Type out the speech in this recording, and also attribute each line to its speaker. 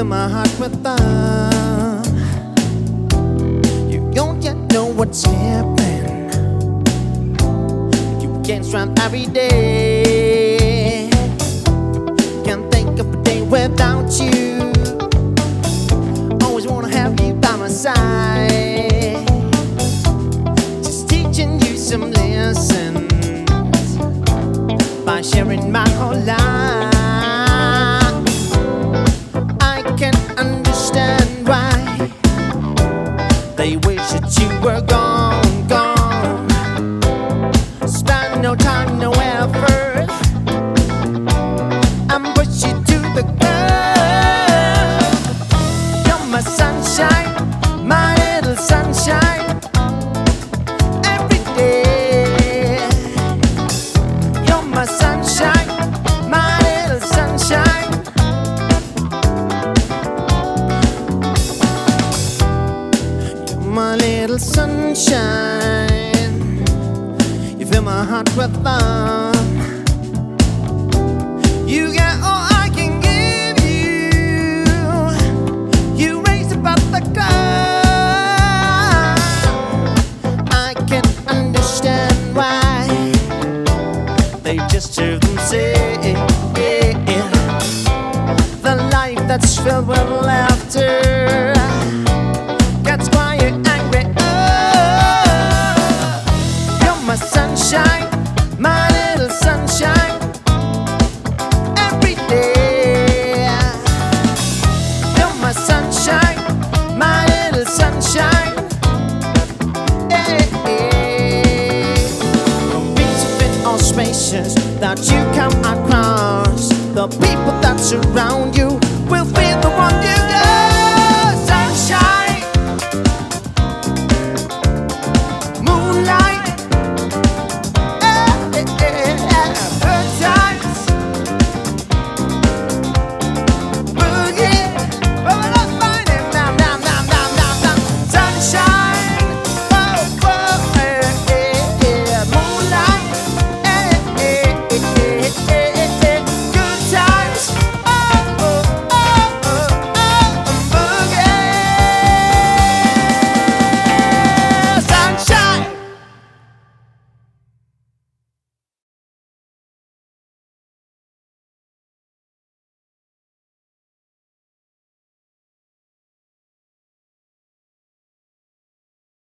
Speaker 1: Fill my heart with love. You don't yet know what's happening. You can't run every day. Can't think of a day without you. Always wanna have you by my side. Just teaching you some lessons by sharing my whole life. They wish that you were gone, gone. Spend no time, no effort. I'm you to the ground. You're my sunshine, sunshine. You fill my heart with love. You got all I can give you. You raise above the cloud. I can understand why they just hear them say the life that's filled with laughter that you come across, the people that surround you will be the one you